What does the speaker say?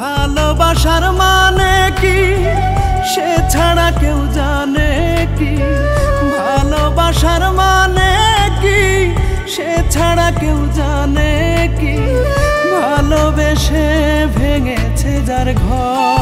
ভালোবাসার মানে কি? সে ছাড়া কেউ জানে কি? ভালোবাসার মানে কি? সে ছাড়া কেউ জানে কি? ভালোবেসে ভেঙেছে যার ঘর।